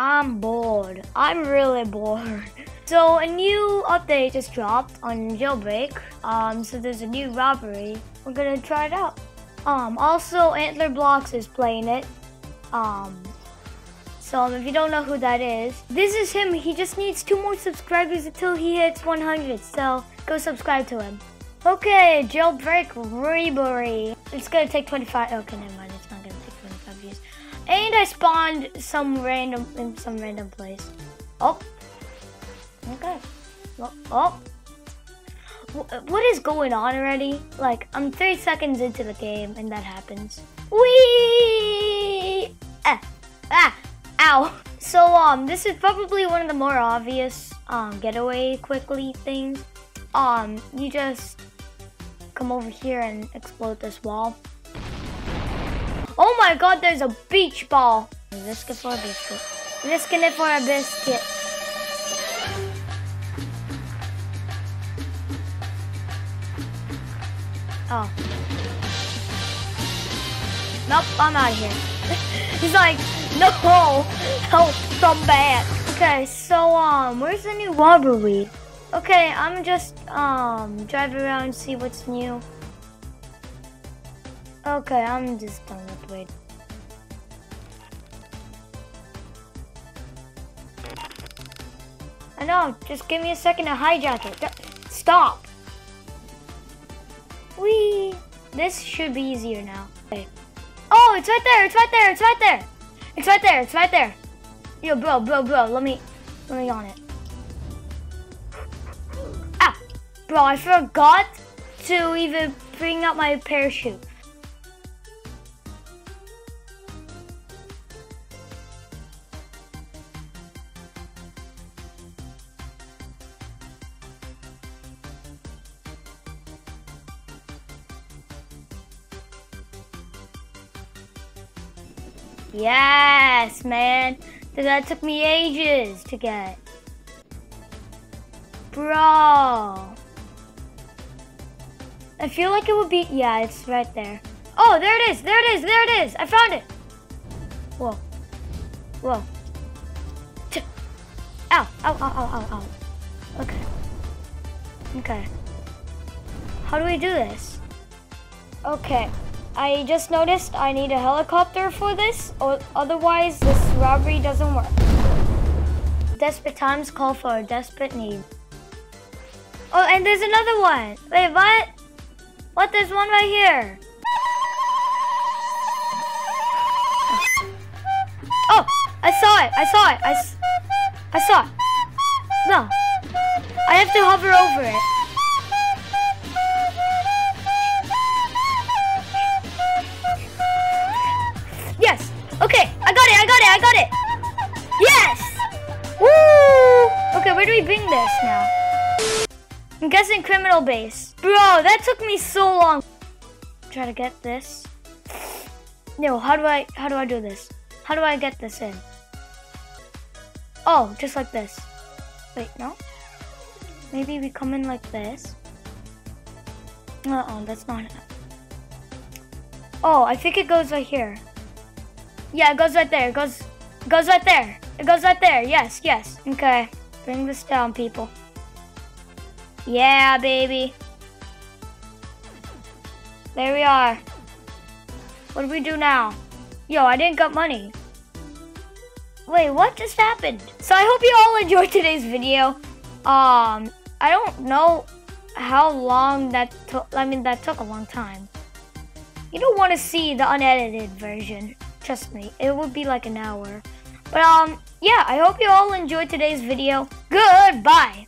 I'm bored. I'm really bored. So a new update just dropped on Jailbreak. Um, so there's a new robbery. We're gonna try it out. Um, also Antler Blocks is playing it. Um, so if you don't know who that is, this is him. He just needs two more subscribers until he hits 100. So go subscribe to him. Okay, Jailbreak Rebury. It's gonna take 25. Okay, never mind. And I spawned some random in some random place. Oh. Okay. Oh. oh. What is going on already? Like, I'm 30 seconds into the game and that happens. Wee! Ah! Ah! Ow! So, um, this is probably one of the more obvious, um, getaway quickly things. Um, you just come over here and explode this wall. Oh my god, there's a beach ball. Risk it for a biscuit. Let's get it for a biscuit. Oh. Nope, I'm out of here. He's like, no, help, come back. Okay, so, um, where's the new robbery? Okay, I'm just, um, drive around see what's new. Okay, I'm just done with wait. I know, just give me a second to hijack it. Stop! Whee! This should be easier now. Okay. Oh, it's right there, it's right there, it's right there! It's right there, it's right there! Yo, bro, bro, bro, let me, let me on it. Ah! Bro, I forgot to even bring out my parachute. Yes, man. That took me ages to get. Bro. I feel like it would be, yeah, it's right there. Oh, there it is, there it is, there it is. I found it. Whoa. Whoa. Ow, ow, ow, ow, ow, ow. Okay. Okay. How do we do this? Okay. I just noticed I need a helicopter for this, or otherwise this robbery doesn't work. Desperate times call for a desperate need. Oh, and there's another one. Wait, what? What? There's one right here. Oh, I saw it. I saw it. I, I saw it. No. I have to hover over it. Where do we bring this now? I'm guessing criminal base. Bro, that took me so long. Try to get this. No, how do I how do I do this? How do I get this in? Oh, just like this. Wait, no? Maybe we come in like this. Uh-oh, that's not it. Oh, I think it goes right here. Yeah, it goes right there. It goes, it goes right there. It goes right there. Yes, yes. Okay. Bring this down, people. Yeah, baby. There we are. What do we do now? Yo, I didn't got money. Wait, what just happened? So I hope you all enjoyed today's video. Um, I don't know how long that took. I mean, that took a long time. You don't want to see the unedited version. Trust me, it would be like an hour. But um, yeah, I hope you all enjoyed today's video. Goodbye!